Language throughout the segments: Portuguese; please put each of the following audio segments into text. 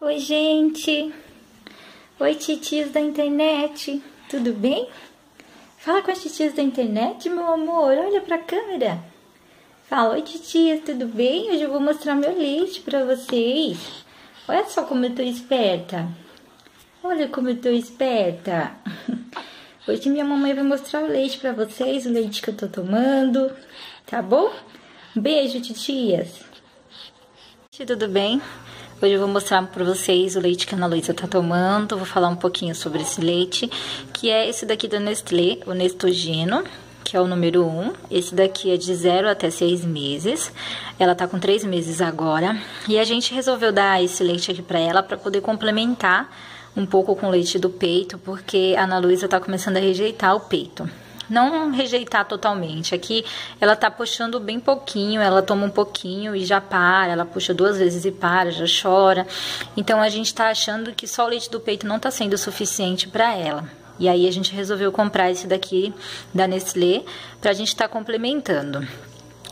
Oi, gente! Oi, titias da internet! Tudo bem? Fala com as titias da internet, meu amor! Olha pra câmera! Fala, oi, titias, tudo bem? Hoje eu vou mostrar meu leite pra vocês. Olha só como eu tô esperta! Olha como eu tô esperta! Hoje minha mamãe vai mostrar o leite pra vocês, o leite que eu tô tomando, tá bom? Beijo, titias! Tudo bem? Hoje eu vou mostrar para vocês o leite que a Ana Luísa tá tomando. Vou falar um pouquinho sobre esse leite, que é esse daqui da Nestlé, o Nestogeno, que é o número 1. Esse daqui é de 0 até 6 meses. Ela tá com 3 meses agora. E a gente resolveu dar esse leite aqui para ela para poder complementar um pouco com o leite do peito, porque a Ana Luísa tá começando a rejeitar o peito não rejeitar totalmente. Aqui ela tá puxando bem pouquinho, ela toma um pouquinho e já para, ela puxa duas vezes e para, já chora. Então a gente tá achando que só o leite do peito não tá sendo suficiente para ela. E aí a gente resolveu comprar esse daqui da Nestlé pra gente estar tá complementando.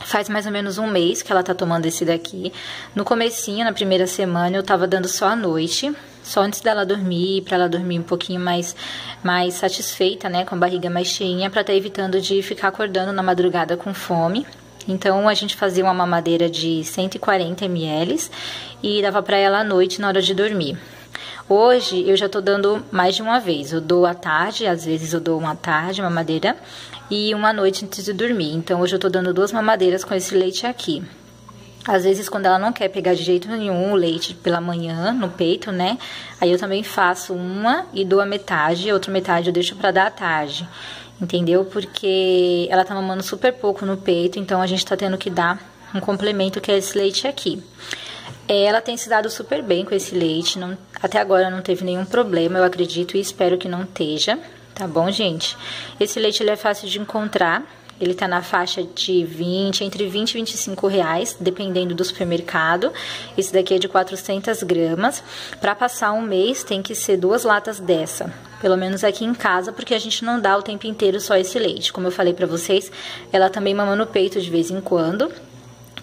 Faz mais ou menos um mês que ela tá tomando esse daqui. No comecinho, na primeira semana, eu tava dando só à noite só antes dela dormir, para ela dormir um pouquinho mais, mais satisfeita, né, com a barriga mais cheinha, para estar tá evitando de ficar acordando na madrugada com fome. Então a gente fazia uma mamadeira de 140 ml e dava para ela à noite na hora de dormir. Hoje eu já tô dando mais de uma vez. Eu dou à tarde, às vezes eu dou uma tarde, mamadeira, e uma noite antes de dormir. Então hoje eu tô dando duas mamadeiras com esse leite aqui. Às vezes, quando ela não quer pegar de jeito nenhum o leite pela manhã no peito, né? Aí eu também faço uma e dou a metade, outra metade eu deixo para dar à tarde. Entendeu? Porque ela tá mamando super pouco no peito, então a gente tá tendo que dar um complemento que é esse leite aqui. Ela tem se dado super bem com esse leite, não, até agora não teve nenhum problema, eu acredito e espero que não esteja, tá bom, gente? Esse leite ele é fácil de encontrar, ele tá na faixa de 20, entre 20 e 25 reais, dependendo do supermercado. Esse daqui é de 400 gramas. Para passar um mês, tem que ser duas latas dessa. Pelo menos aqui em casa, porque a gente não dá o tempo inteiro só esse leite. Como eu falei pra vocês, ela também mama no peito de vez em quando.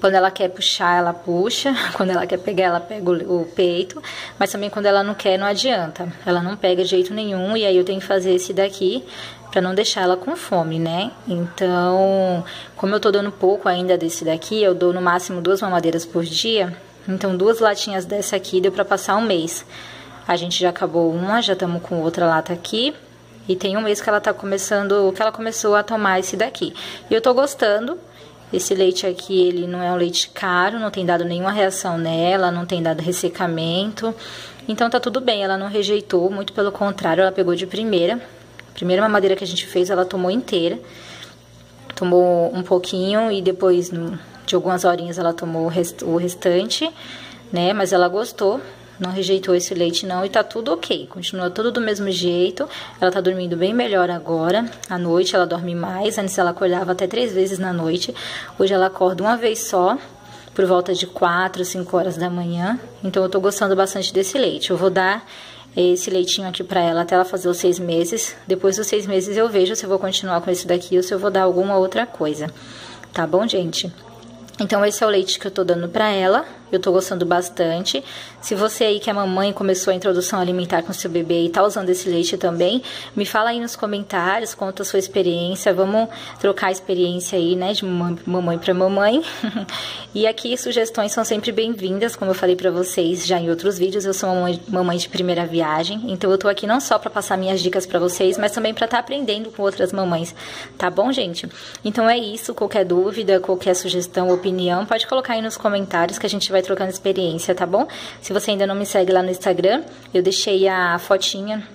Quando ela quer puxar, ela puxa. Quando ela quer pegar, ela pega o, peito. Mas também quando ela não quer, não adianta. Ela não pega de jeito nenhum. E aí eu tenho que fazer esse daqui para não deixar ela com fome, né? Então, como eu tô dando pouco ainda desse daqui, eu dou no máximo duas mamadeiras por dia. Então, duas latinhas dessa aqui deu para passar um mês. A gente já acabou uma, já estamos com outra lata aqui. E tem um mês que ela tá começando, que ela começou a tomar esse daqui. E eu tô gostando. Esse leite aqui, ele não é um leite caro, não tem dado nenhuma reação nela, não tem dado ressecamento. Então tá tudo bem, ela não rejeitou, muito pelo contrário, ela pegou de primeira. Primeira mamadeira que a gente fez, ela tomou inteira. Tomou um pouquinho e depois, de algumas horinhas, ela tomou o restante, né? Mas ela gostou, não rejeitou esse leite não e tá tudo ok. Continua tudo do mesmo jeito. Ela tá dormindo bem melhor agora. À noite ela dorme mais. Antes ela acordava até três vezes na noite. Hoje ela acorda uma vez só, por volta de 4, 5 horas da manhã. Então eu tô gostando bastante desse leite. Eu vou dar esse leitinho aqui pra ela até ela fazer os seis meses. Depois dos seis meses eu vejo se eu vou continuar com esse daqui ou se eu vou dar alguma outra coisa. Tá bom, gente? Então, esse é o leite que eu tô dando pra ela. Eu tô gostando bastante. Se você aí que é mamãe começou a introdução alimentar com seu bebê e tá usando esse leite também, me fala aí nos comentários, conta a sua experiência. Vamos trocar a experiência aí, né, de mamãe para mamãe. e aqui sugestões são sempre bem-vindas, como eu falei para vocês já em outros vídeos. Eu sou mamãe, mamãe de primeira viagem, então eu tô aqui não só para passar minhas dicas para vocês, mas também para estar tá aprendendo com outras mamães, tá bom, gente? Então é isso, qualquer dúvida, qualquer sugestão, opinião, pode colocar aí nos comentários que a gente vai vai trocando experiência, tá bom? Se você ainda não me segue lá no Instagram, eu deixei a fotinha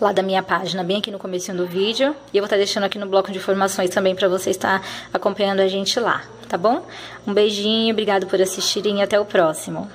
lá da minha página, bem aqui no começo do vídeo. E eu vou estar tá deixando aqui no bloco de informações também para você estar acompanhando a gente lá, tá bom? Um beijinho, obrigado por assistirem e até o próximo.